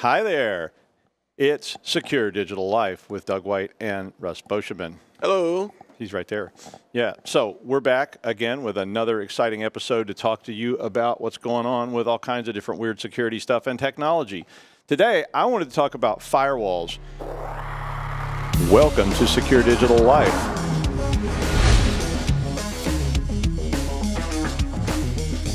Hi there. It's Secure Digital Life with Doug White and Russ Beauchemin. Hello. He's right there. Yeah. So we're back again with another exciting episode to talk to you about what's going on with all kinds of different weird security stuff and technology. Today, I wanted to talk about firewalls. Welcome to Secure Digital Life.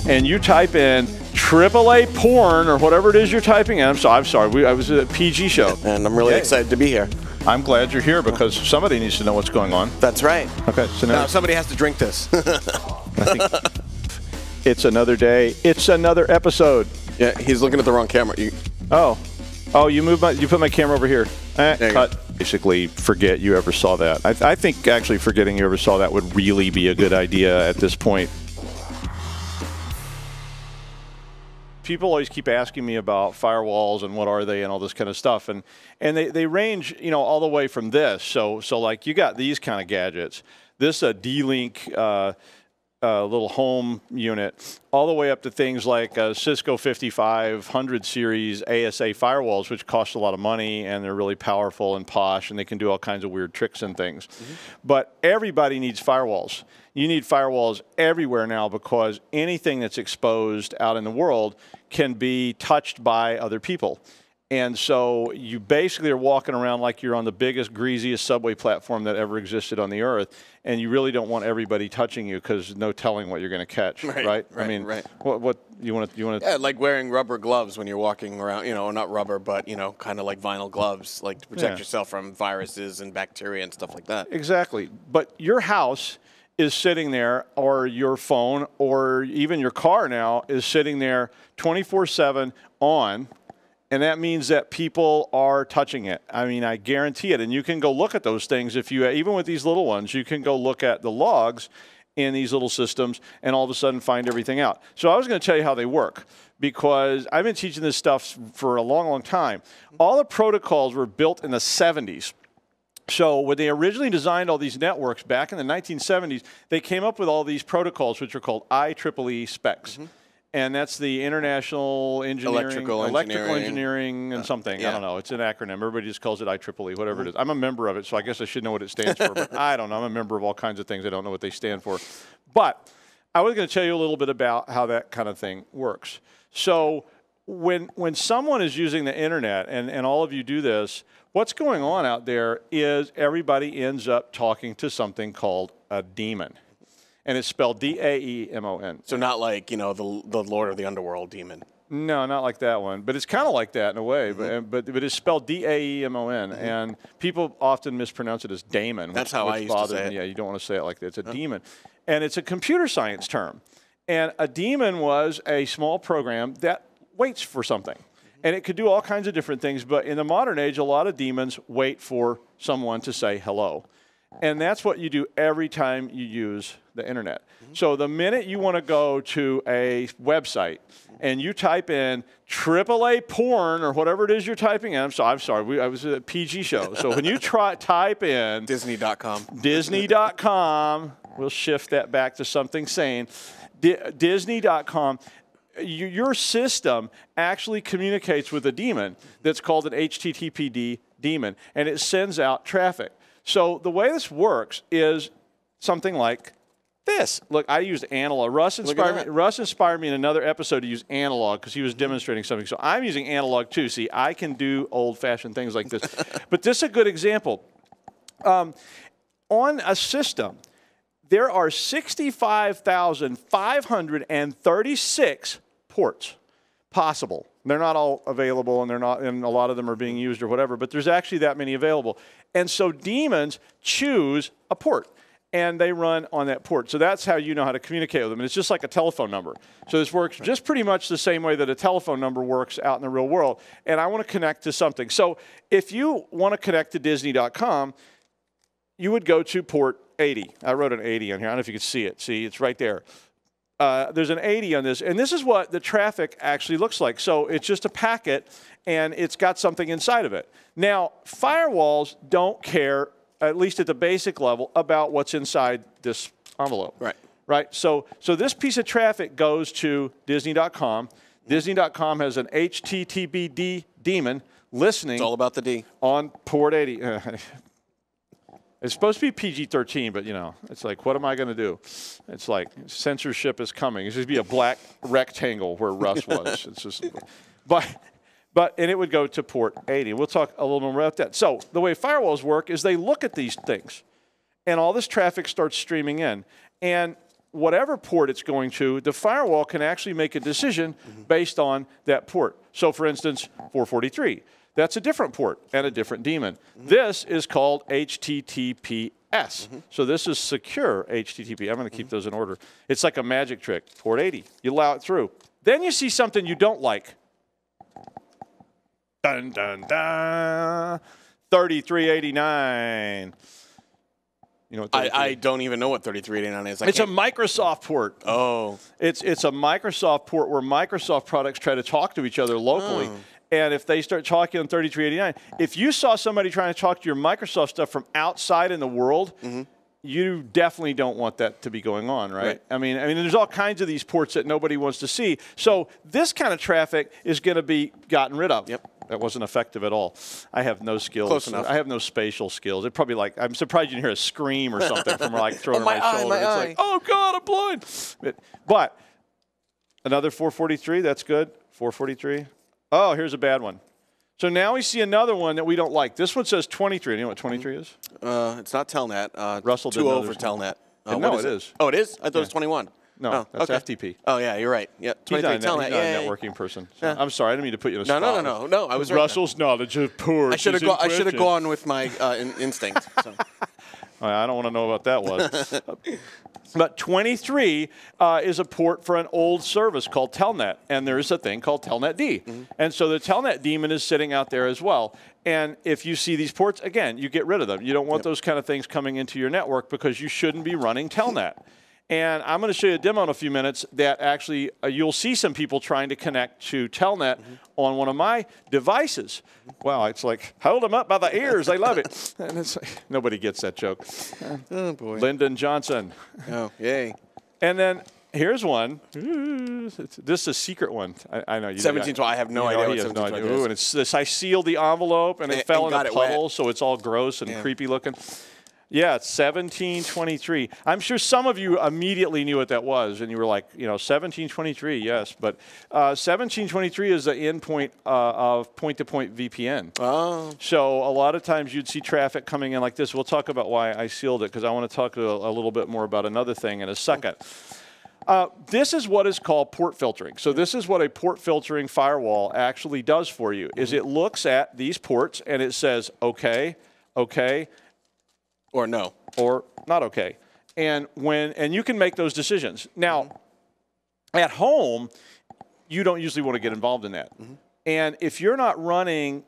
And you type in AAA porn or whatever it is you're typing in. I'm sorry. I'm sorry. We, I was at a PG show. And I'm really Yay. excited to be here. I'm glad you're here because somebody needs to know what's going on. That's right. Okay, so now Now somebody has to drink this. it's another day. It's another episode. yeah, he's looking at the wrong camera. You, Oh, oh, you moved my, you put my camera over here. Eh, There you cut. Basically, forget you ever saw that. I, I think actually forgetting you ever saw that would really be a good idea at this point. People always keep asking me about firewalls and what are they and all this kind of stuff, and and they, they range you know all the way from this. So so like you got these kind of gadgets. This a D-Link. Uh, uh, little home unit, all the way up to things like uh, Cisco 5500 series ASA firewalls, which cost a lot of money and they're really powerful and posh and they can do all kinds of weird tricks and things. But everybody needs firewalls. You need firewalls everywhere now because anything that's exposed out in the world can be touched by other people. And so you basically are walking around like you're on the biggest, greasiest subway platform that ever existed on the earth, and you really don't want everybody touching you because no telling what you're going to catch, right? Right, right? I mean, right. what, what you want to you want to yeah, like wearing rubber gloves when you're walking around. You know, not rubber, but you know, kind of like vinyl gloves, like to protect Yeah. yourself from viruses and bacteria and stuff like that. Exactly. But your house is sitting there, or your phone, or even your car now is sitting there 24 7 on. And that means that people are touching it. I mean, I guarantee it. And you can go look at those things if you, even with these little ones, you can go look at the logs in these little systems and all of a sudden find everything out. So I was going to tell you how they work because I've been teaching this stuff for a long, long time. All the protocols were built in the 70s. So when they originally designed all these networks back in the 1970s, they came up with all these protocols, which are called IEEE specs. Mm-hmm. And that's the International Engineering, Electrical Electrical Engineering. Engineering and uh, something. I don't know. It's an acronym. Everybody just calls it IEEE, whatever it mm-hmm. is. I'm a member of it, so I guess I should know what it stands for. But I don't know. I'm a member of all kinds of things. I don't know what they stand for. But I was going to tell you a little bit about how that kind of thing works. So when when someone is using the internet, and, and all of you do this, what's going on out there is everybody ends up talking to something called a daemon. And it's spelled D A E M O N. So not like you know the the Lord of the Underworld demon. No, not like that one, but it's kind of like that in a way. Mm-hmm. But, but but it's spelled D A E M O N, and people often mispronounce it as Damon. That's which, how I used to say it. Yeah, you don't want to say it like that. It's a daemon, and it's a computer science term. And a daemon was a small program that waits for something, and it could do all kinds of different things. But in the modern age, a lot of daemons wait for someone to say hello. And that's what you do every time you use the internet. Mm-hmm. So the minute you want to go to a website and you type in AAA porn or whatever it is you're typing in, I'm sorry, I'm sorry, we, I was at a PG show. So when you try type in Disney.com. Disney.com, we'll shift that back to something sane. Di- Disney.com, your system actually communicates with a daemon that's called an HTTPD daemon, and it sends out traffic. So the way this works is something like this. Look, I used analog. Russ inspired me. Russ inspired me in another episode to use analog because he was demonstrating something. So I'm using analog too. See, I can do old-fashioned things like this. but this is a good example. Um, on a system, there are 65,536 ports possible. They're not all available, and they're not, and a lot of them are being used or whatever. But there's actually that many available, and so daemons choose a port, and they run on that port. So that's how you know how to communicate with them. And it's just like a telephone number. So this works just pretty much the same way that a telephone number works out in the real world. And I want to connect to something. So if you want to connect to Disney.com, you would go to port 80. I wrote an 80 on here. I don't know if you can see it. See, it's right there. Uh, there's an 80 on this, and this is what the traffic actually looks like. So it's just a packet, and it's got something inside of it. Now, firewalls don't care, at least at the basic level, about what's inside this envelope. Right. Right. So, so this piece of traffic goes to Disney.com. Disney.com has an HTTPD daemon listening It's all about the D. on port 80. It's supposed to be PG 13, but you know, it's like, what am I going to do? It's like censorship is coming. It's just be a black rectangle where Russ was. It's just, but, but, and it would go to port 80. We'll talk a little more about that. So, the way firewalls work is they look at these things, and all this traffic starts streaming in. And whatever port it's going to, the firewall can actually make a decision mm-hmm. based on that port. So, for instance, 443. That's a different port and a different daemon. This is called HTTPS. Mm-hmm. So this is secure HTTP. I'm going to keep mm-hmm. those in order. It's like a magic trick. Port 80. You allow it through. Then you see something you don't like. Dun dun dun. 3389. You know what I, I don't even know what 3389 is. I It's a can't- Microsoft port. oh. It's it's a Microsoft port where Microsoft products try to talk to each other locally. Oh. And if they start talking on 3389, if you saw somebody trying to talk to your Microsoft stuff from outside in the world, mm-hmm. you definitely don't want that to be going on, right? Right. I mean, I mean, there's all kinds of these ports that nobody wants to see. So this kind of traffic is going to be gotten rid of. Yep. That wasn't effective at all. I have no skills. Close enough. I have no spatial skills. It probably like I'm surprised you didn't hear a scream or something from like throwing Oh, my my, shoulder. my it's eye. like, oh God, I'm blind. But, but another 443. That's good. 443. Oh, here's a bad one. So now we see another one that we don't like. This one says 23. Do you know what 23 is? Uh, it's not Telnet. Uh, Russell two didn't know over there's- Telnet. Uh, No, it is. Oh, it is. I thought it was 21. No, oh, that's okay. FTP. Oh yeah, you're right. Yeah, He's 23 not, a, Telnet. he's not a Yay. networking person. So I'm sorry. I didn't mean to put you in a No, no, spot. no, no, no. I was right. Russell's knowledge of poor. I should have go, I should have gone with my uh, in, instinct. So. I don't want to know what that was. but 23 uh, is a port for an old service called Telnet, and there is a thing called Telnet D. And so the Telnet daemon is sitting out there as well. And if you see these ports, again, you get rid of them. You don't want those kind of things coming into your network because you shouldn't be running Telnet. And I'm going to show you a demo in a few minutes that actually uh, you'll see some people trying to connect to Telnet on one of my devices. Wow, it's like hold them up by the ears. They love it. And it's like, nobody gets that joke. oh boy. Lyndon Johnson. Oh yay. And then here's one. Ooh, This is a secret one. I, I know you. 1712, I have no you know, idea what no idea. Ooh, and it's this. I sealed the envelope and it fell in a it puddle, so it's all gross and Yeah. creepy looking. Yeah, 1723. I'm sure some of you immediately knew what that was, and you were like, you know, 1723, yes. But uh, 1723 is the endpoint uh, of point-to-point VPN. Oh. So a lot of times you'd see traffic coming in like this. We'll talk about why I sealed it because I want to talk a, a little bit more about another thing in a second. Uh, this is what is called port filtering. So this is what a port filtering firewall actually does for you. Is it looks at these ports and it says okay, okay, Or no. or not okay. And when and you can make those decisions. Now, mm-hmm. at home, you don't usually want to get involved in that. Mm-hmm. And if you're not running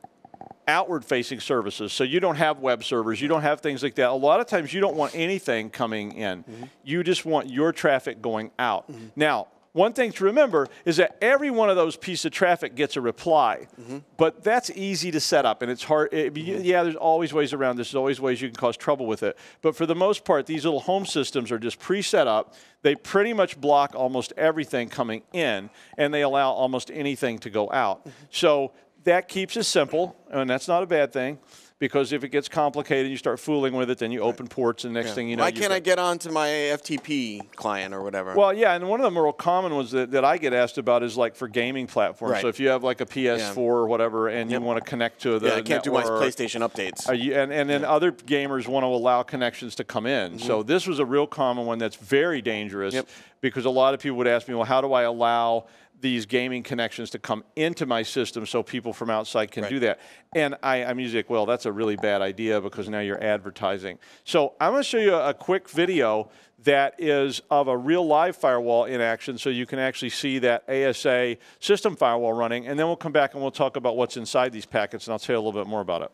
outward facing services, so you don't have web servers, you don't have things like that, a lot of times you don't want anything coming in. Mm-hmm. You just want your traffic going out. Now, one thing to remember is that every one of those pieces of traffic gets a reply, mm-hmm. but that's easy to set up, and it's hard. It, mm-hmm. Yeah, there's always ways around this. There's always ways you can cause trouble with it. But for the most part, these little home systems are just pre-set up. They pretty much block almost everything coming in, and they allow almost anything to go out. Mm-hmm. So that keeps it simple, and that's not a bad thing. Because if it gets complicated, and you start fooling with it, then you open ports, and next thing you know, Why can't I get onto my FTP client or whatever? well, yeah, and one of the more common ones that, that I get asked about is like for gaming platforms. Right. So if you have like a PS4 or whatever, and you want to connect to the yeah, I can't do my PlayStation updates. are you, and, and then other gamers want to allow connections to come in. So mm-hmm. this was a real common one that's very dangerous Yep. because a lot of people would ask me, well, how do I allow these gaming connections to come into my system so people from outside can Right. do that? And I, I'm usually like, well, that's a really bad idea because now you're advertising. So I'm going to show you a, a quick video that is of a real live firewall in action so you can actually see that ASA system firewall running. And then we'll come back and we'll talk about what's inside these packets and I'll tell you a little bit more about it.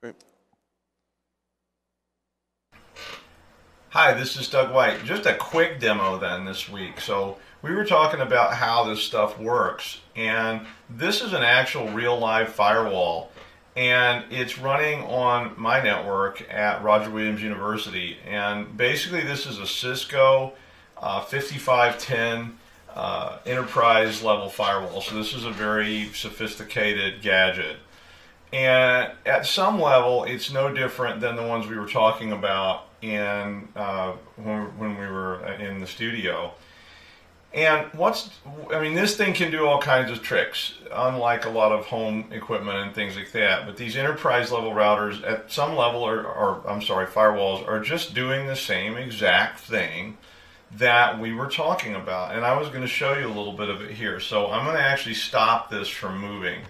Great. Hi, this is Doug White. Just a quick demo then this week. So we were talking about how this stuff works, and this is an actual real live firewall, and it's running on my network at Roger Williams University. And basically, this is a Cisco uh, 5510 uh, enterprise level firewall. So this is a very sophisticated gadget. And at some level, it's no different than the ones we were talking about in uh, when, when we were in the studio. And what's, I mean, this thing can do all kinds of tricks, unlike a lot of home equipment and things like that. But these enterprise level routers, at some level, are, I'm sorry, firewalls, are just doing the same exact thing that we were talking about. And I was going to show you a little bit of it here. So I'm going to actually stop this from moving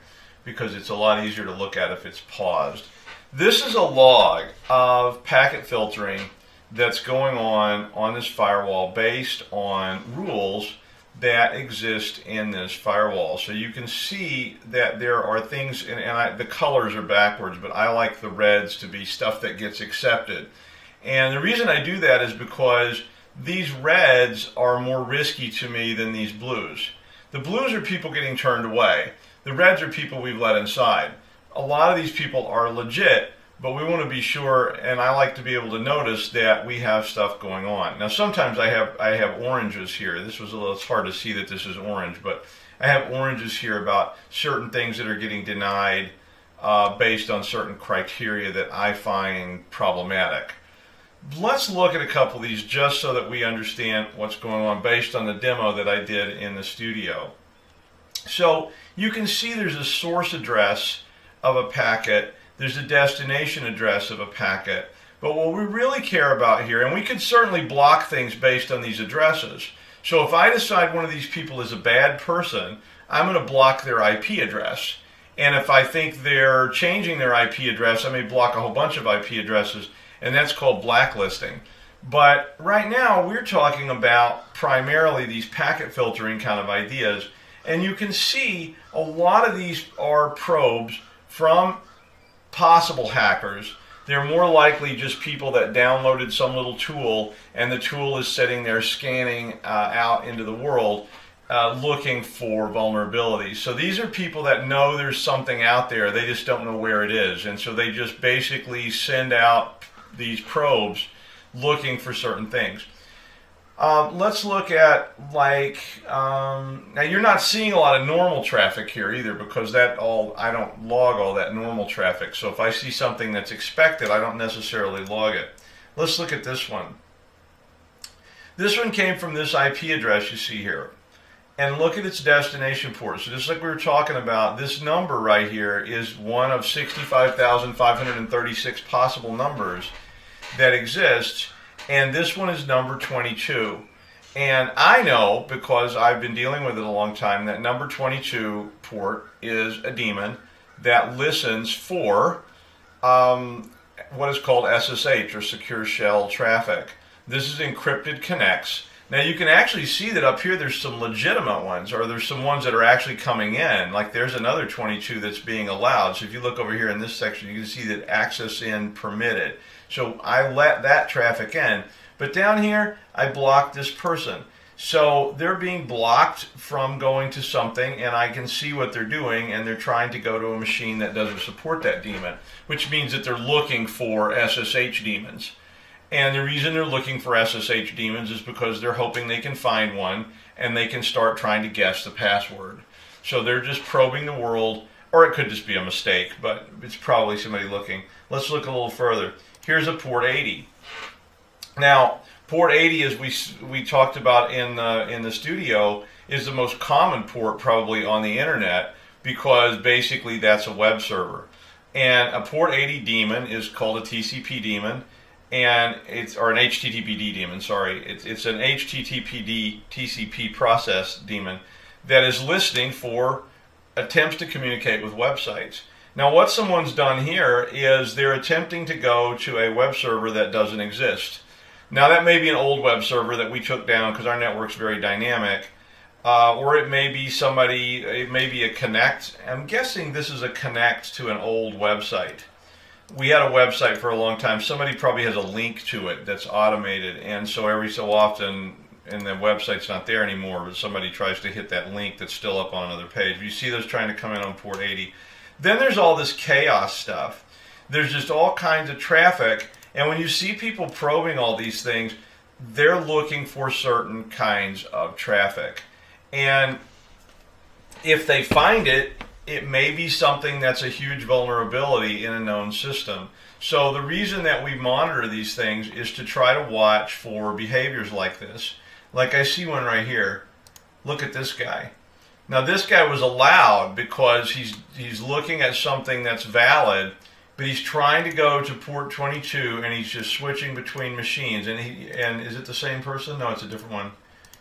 because it's a lot easier to look at if it's paused. This is a log of packet filtering that's going on on this firewall based on rules that exist in this firewall. So you can see that there are things, and, and I, the colors are backwards, but I like the reds to be stuff that gets accepted. And the reason I do that is because these reds are more risky to me than these blues. The blues are people getting turned away. The reds are people we've let inside. A lot of these people are legit, but we want to be sure, and I like to be able to notice that we have stuff going on. Now, sometimes I have I have oranges here. This was a little, it's hard to see that this is orange, but I have oranges here about certain things that are getting denied uh, based on certain criteria that I find problematic. Let's look at a couple of these just so that we understand what's going on based on the demo that I did in the studio. So you can see there's a source address of a packet, there's a destination address of a packet, but what we really care about here, and we can certainly block things based on these addresses. So if I decide one of these people is a bad person, I'm going to block their IP address. And if I think they're changing their IP address, I may block a whole bunch of IP addresses and that's called blacklisting. But right now, we're talking about primarily these packet filtering kind of ideas. And you can see a lot of these are probes from possible hackers. They're more likely just people that downloaded some little tool and the tool is sitting there scanning uh, out into the world uh, looking for vulnerabilities. So these are people that know there's something out there, they just don't know where it is. And so they just basically send out these probes looking for certain things. Um, let's look at like um, now you're not seeing a lot of normal traffic here either because that all I don't log all that normal traffic. So if I see something that's expected I don't necessarily log it. Let's look at this one. This one came from this IP address you see here. And look at its destination port so just like we were talking about this number right here is one of 65,536 possible numbers that exists, and this one is number 22. And I know, because I've been dealing with it a long time, that number 22 port is a daemon that listens for um, what is called SSH, or Secure Shell Traffic. This is encrypted connects. Now you can actually see that up here there's some legitimate ones, or there's some ones that are actually coming in. Like there's another 22 that's being allowed. So if you look over here in this section, you can see that access in permitted. So I let that traffic in. But down here, I blocked this person. So they're being blocked from going to something, and I can see what they're doing, and they're trying to go to a machine that doesn't support that daemon, which means that they're looking for SSH daemons. And the reason they're looking for SSH daemons is because they're hoping they can find one, and they can start trying to guess the password. So they're just probing the world, or it could just be a mistake, but it's probably somebody looking. Let's look a little further. Here's a port 80. Now, port 80, as we we talked about in the in the studio, is the most common port probably on the internet because basically that's a web server. And a port 80 daemon is called a TCP daemon, and it's or an HTTPD daemon. Sorry, it's it's an HTTPD TCP process daemon that is listening for attempts to communicate with websites. Now what someone's done here is they're attempting to go to a web server that doesn't exist. Now that may be an old web server that we took down because our network's very dynamic. Uh, or it may be somebody, it may be a connect. I'm guessing this is a connect to an old website. We had a website for a long time. Somebody probably has a link to it that's automated. And so every so often, and the website's not there anymore, but somebody tries to hit that link that's still up on another page. You see those trying to come in on port 80. Then there's all this chaos stuff. There's just all kinds of traffic. And when you see people probing all these things, they're looking for certain kinds of traffic. And if they find it, it may be something that's a huge vulnerability in a known system. So the reason that we monitor these things is to try to watch for behaviors like this. Like I see one right here. Look at this guy. Now this guy was allowed because he's he's looking at something that's valid, but he's trying to go to port 22 and he's just switching between machines. And he and is it the same person? No, it's a different one.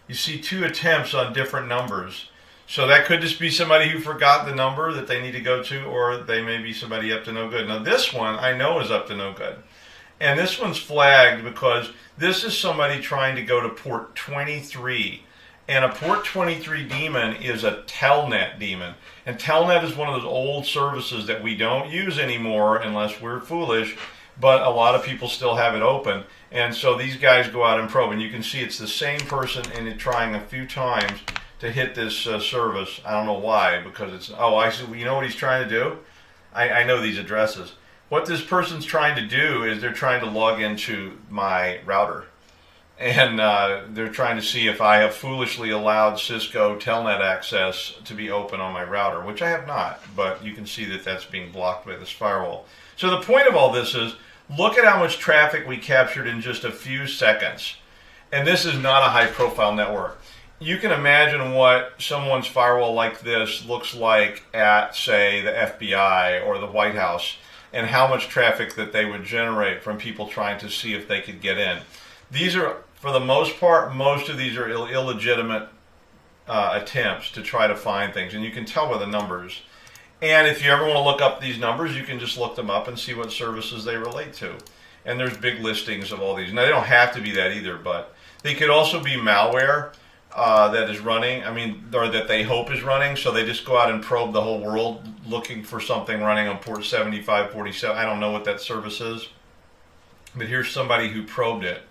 You see two attempts on different numbers. So that could just be somebody who forgot the number that they need to go to, or they may be somebody up to no good. Now this one I know is up to no good. And this one's flagged because this is somebody trying to go to port 23 and a port 23 daemon is a telnet daemon. And telnet is one of those old services that we don't use anymore unless we're foolish, but a lot of people still have it open. And so these guys go out and probe, and you can see it's the same person and it trying a few times to hit this uh, service. I don't know why, because it's, oh, I see, you know what he's trying to do? I, I know these addresses. What this person's trying to do is they're trying to log into my router and uh, they're trying to see if I have foolishly allowed Cisco Telnet access to be open on my router, which I have not, but you can see that that's being blocked by this firewall. So the point of all this is, look at how much traffic we captured in just a few seconds. And this is not a high profile network. You can imagine what someone's firewall like this looks like at, say, the FBI or the White House, and how much traffic that they would generate from people trying to see if they could get in. These are, for the most part, most of these are Ill illegitimate uh, attempts to try to find things, and you can tell by the numbers. And if you ever want to look up these numbers, you can just look them up and see what services they relate to. And there's big listings of all these. Now, they don't have to be that either, but they could also be malware uh, that is running, I mean, or that they hope is running. So they just go out and probe the whole world looking for something running on port 7547. I don't know what that service is, but here's somebody who probed it.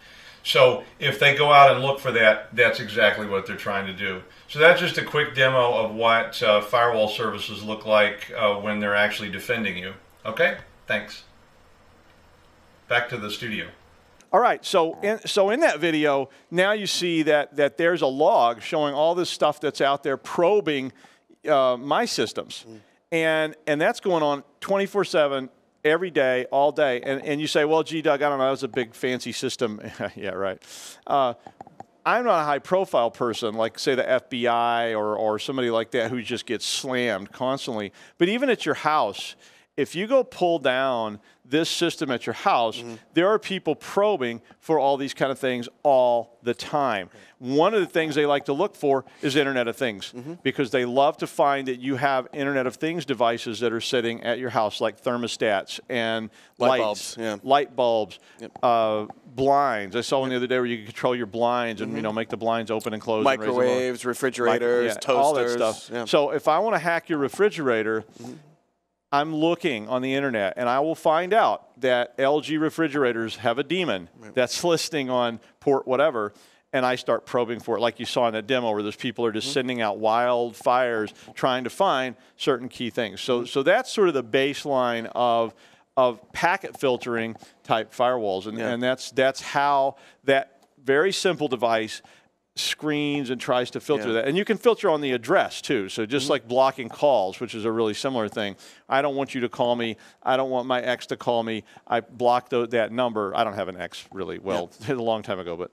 So if they go out and look for that, that's exactly what they're trying to do. So that's just a quick demo of what uh, firewall services look like uh, when they're actually defending you. Okay, thanks. Back to the studio. All right, so in, so in that video, now you see that, that there's a log showing all this stuff that's out there probing uh, my systems. Mm. And, and that's going on 24 7, every day, all day. And, and you say, well, gee, Doug, I don't know, that was a big fancy system. yeah, right. Uh, I'm not a high profile person like, say, the FBI or, or somebody like that who just gets slammed constantly. But even at your house, if you go pull down this system at your house, mm-hmm. there are people probing for all these kind of things all the time. One of the things they like to look for is Internet of Things mm-hmm. because they love to find that you have Internet of Things devices that are sitting at your house, like thermostats and light lights, bulbs, yeah. light bulbs, yep. uh, blinds. I saw one the other day where you could control your blinds and mm-hmm. you know make the blinds open and close. Microwaves, and refrigerators, yeah, toasters, all that stuff. Yeah. So if I want to hack your refrigerator mm-hmm. I'm looking on the internet and I will find out that LG refrigerators have a daemon that's listing on port whatever and I start probing for it, like you saw in that demo where those people are just mm-hmm. sending out wildfires trying to find certain key things. So, mm-hmm. so that's sort of the baseline of of packet filtering type firewalls, and, yeah. and that's that's how that very simple device screens and tries to filter yeah. that. And you can filter on the address too. So just mm-hmm. like blocking calls, which is a really similar thing. I don't want you to call me. I don't want my ex to call me. I block the, that number. I don't have an ex really. Well, yeah. a long time ago, but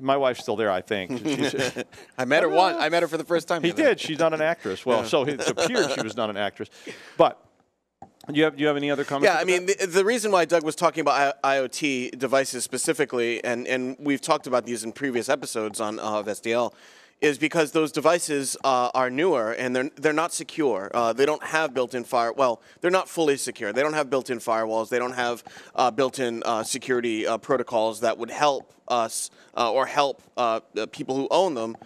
my wife's still there, I think. I met her once. I met her for the first time. He did. She's not an actress. Well, so it appeared she was not an actress. But do you have, do you have any other comments? Yeah, I mean, the, the, reason why Doug was talking about IoT devices specifically, and, and we've talked about these in previous episodes on uh, of SDL, is because those devices uh, are newer and they're they're not secure. Uh, they don't have built-in fire. Well, they're not fully secure. They don't have built-in firewalls. They don't have uh, built-in uh, security uh, protocols that would help us uh, or help people who own them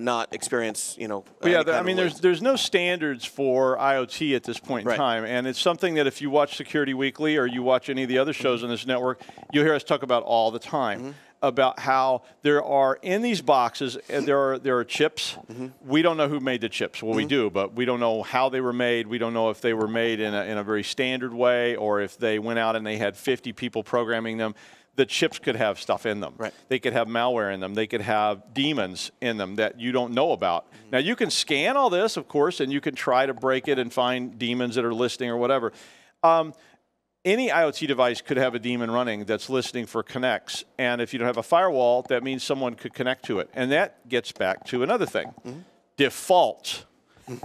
not experience you know. yeah, I mean, there's there's no standards for IoT at this point in right. time, and it's something that if you watch Security Weekly or you watch any of the other shows mm-hmm. on this network, you'll hear us talk about all the time. Mm-hmm about how there are in these boxes there are there are chips. Mm-hmm. We don't know who made the chips. Well, mm-hmm. we do, but we don't know how they were made. We don't know if they were made in a, in a very standard way or if they went out and they had 50 people programming them. the chips could have stuff in them. Right. They could have malware in them. They could have daemons in them that you don't know about. Mm-hmm. Now you can scan all this, of course, and you can try to break it and find daemons that are listening or whatever. Um, any IoT device could have a daemon running that's listening for connects. And if you don't have a firewall, that means someone could connect to it. And that gets back to another thing Mm-hmm. default.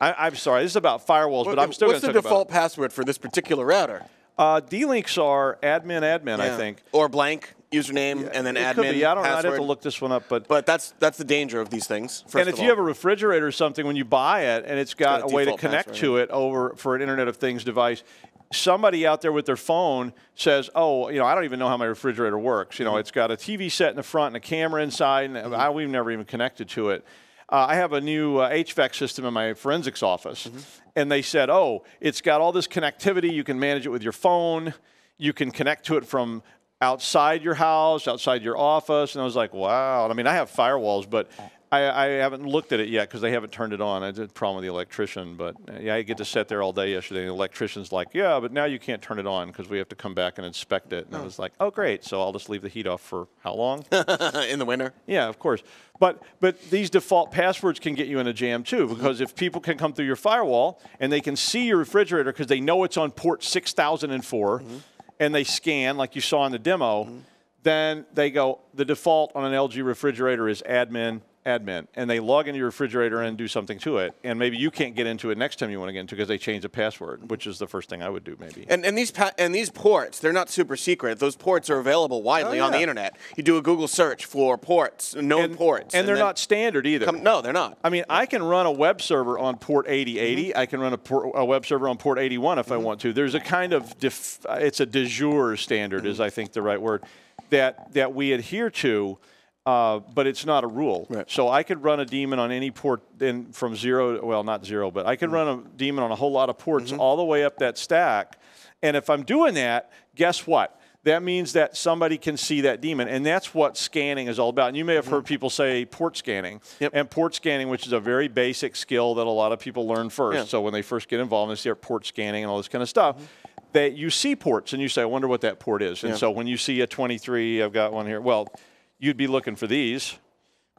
I, am sorry, this is about firewalls, but I'm still going What's the default password for this particular router? Uh, D-links are admin, admin, I think. Or blank username and then admin could be. I don't know. I'd have to look this one up, but But that's that's the danger of these things. First and if you all. have a refrigerator or something, when you buy it and it's got, got a a way to connect password, to it over for an Internet of Things device, somebody out there with their phone says, "Oh, you know, I don't even know how my refrigerator works. You know, Mm-hmm. it's got a TV set in the front and a camera inside, and I, we've never even connected to it." Uh, I have a new uh, HVAC system in my forensics office, Mm-hmm. and they said, "Oh, it's got all this connectivity. You can manage it with your phone. You can connect to it from." Outside your house, outside your office, and I was like, "Wow!" I mean, I have firewalls, but I, I haven't looked at it yet because they haven't turned it on. I had a problem with the electrician, but uh, yeah, I get to sit there all day yesterday. And the electrician's like, "Yeah, but now you can't turn it on because we have to come back and inspect it." And I was like, "Oh, great! So I'll just leave the heat off for how long?" in the winter. yeah, of course. But but these default passwords can get you in a jam too because if people can come through your firewall and they can see your refrigerator because they know it's on port 6004 and they scan like you saw in the demo, then they go the default on an LG refrigerator is admin admin and they log into your refrigerator and do something to it and maybe you can't get into it next time you want to get into it because they changed the password which is the first thing I would do maybe. And, and these pa- and these ports, they're not super secret. Those ports are available widely Oh, on the internet. You do a Google search for ports, known and, ports, and they're not standard either. come- no, they're not. I mean, I can run a web server on port 8080. Mm-hmm. I can run a, port, a web server on port 81 if I want to. There's a kind of def, it's a de jure standard, is I think the right word, that that we adhere to. Uh, but it's not a rule. Right. So I could run a daemon on any port in from zero, well, not zero, but I could Mm-hmm. run a daemon on a whole lot of ports all the way up that stack. And if I'm doing that, guess what? That means that somebody can see that daemon, and that's what scanning is all about. And you may have heard people say port scanning, Mm-hmm. Yep. and port scanning, which is a very basic skill that a lot of people learn first. Yeah. So when they first get involved, they start port scanning and all this kind of stuff. That you see ports, and you say, "I wonder what that port is." And Yeah. so when you see a 23, I've got one here. Well, you'd be looking for these.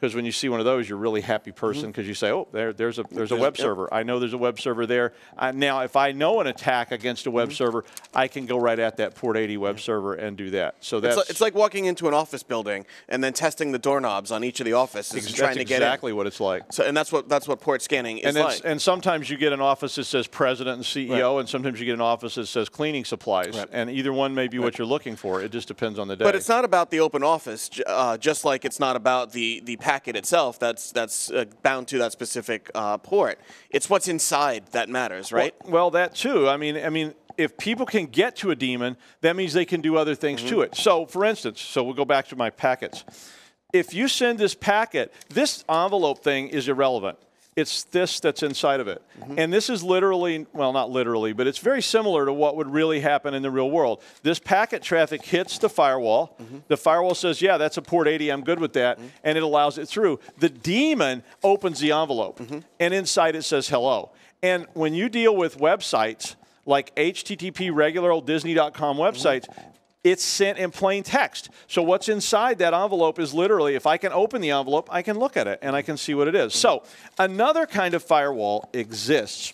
Because when you see one of those, you're a really happy person because you say, "Oh, there, there's a there's a web Mm-hmm. Yep. server. I know there's a web server there." Uh, now, if I know an attack against a web Mm-hmm. server, I can go right at that port 80 web server and do that. So It's that's like, it's like walking into an office building and then testing the doorknobs on each of the offices and trying to get exactly in. what it's like. So, and that's what that's what port scanning is And, like. and sometimes you get an office that says president and CEO, and sometimes you get an office that says cleaning supplies. Right. And either one may be what you're looking for. It just depends on the day. But it's not about the open office, uh, just like it's not about the, the packet itself that's that's uh, bound to that specific uh, port. It's what's inside that matters, right? Well, well, that too. I mean, I mean, if people can get to a daemon, that means they can do other things to Mm-hmm. it. So, for instance, so we'll go back to my packets. If you send this packet, this envelope thing is irrelevant. It's this that's inside of it. Mm-hmm. And this is literally, well, not literally, but it's very similar to what would really happen in the real world. This packet traffic hits the firewall. Mm-hmm. The firewall says, yeah, that's a port 80, I'm good with that. And it allows it through. The daemon opens the envelope, Mm-hmm. and inside it says hello. And when you deal with websites like HTTP regular old Disney.com websites, it's sent in plain text. So what's inside that envelope is literally, if I can open the envelope, I can look at it and I can see what it is. So another kind of firewall exists.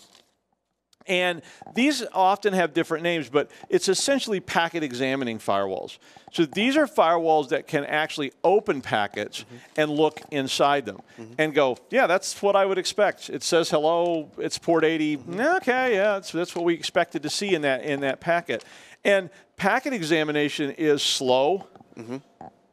And these often have different names, but it's essentially packet examining firewalls. So these are firewalls that can actually open packets mm-hmm. and look inside them mm-hmm. and go, yeah, that's what I would expect. It says hello, it's port 80. Mm-hmm. Okay, yeah, that's, that's what we expected to see in that in that packet. And packet examination is slow.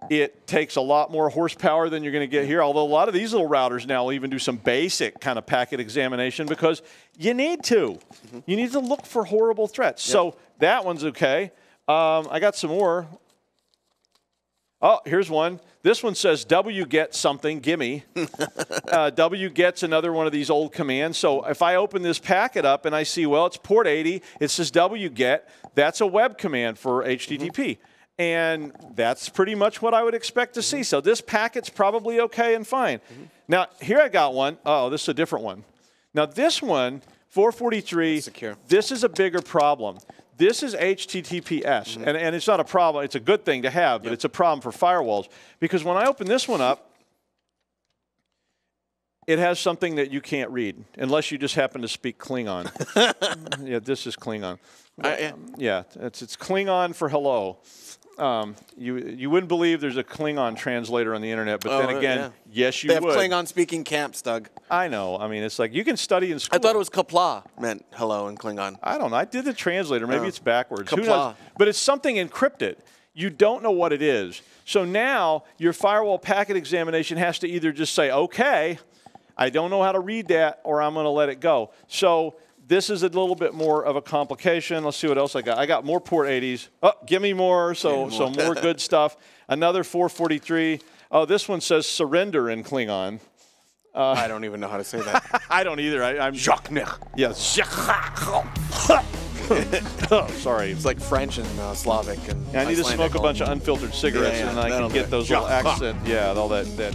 It takes a lot more horsepower than you're going to get here. Although a lot of these little routers now will even do some basic kind of packet examination because you need to. You need to look for horrible threats. So that one's okay. Um, I got some more. Oh, here's one. This one says W get something, gimme. uh, W gets another one of these old commands. So if I open this packet up and I see, well, it's port 80, it says W get, that's a web command for mm-hmm. HTTP. And that's pretty much what I would expect to see. Mm-hmm. So this packet's probably okay and fine. Mm-hmm. Now, here I got one. Oh, this is a different one. Now, this one 443. Secure. This is a bigger problem. This is HTTPS, Mm-hmm. and, and it's not a problem. It's a good thing to have, but it's a problem for firewalls because when I open this one up, it has something that you can't read unless you just happen to speak Klingon. yeah, this is Klingon. I- yeah. Yeah, it's it's Klingon for hello. Um, you you wouldn't believe there's a Klingon translator on the internet, but Oh, then again, yeah. yes, you They have would. Klingon speaking camps, Doug. I know. I mean, it's like you can study in school. I thought it was Kapla meant hello in Klingon. I don't know. I did the translator. Maybe Oh. it's backwards. Who knows? Kapla. But it's something encrypted. You don't know what it is. So now your firewall packet examination has to either just say, okay, I don't know how to read that, or I'm going to let it go. So this is a little bit more of a complication. Let's see what else I got. I got more port 80s. Oh, give me more. So, so more good stuff. Another 443. Oh, this one says surrender in Klingon. I don't even know how to say that. I don't either. I, I'm Jachnech. Yes. oh, sorry. It's like French and uh, Slavic and I need to smoke a bunch of unfiltered cigarettes, Yeah, yeah, and I can get those little accent. Yeah, all that that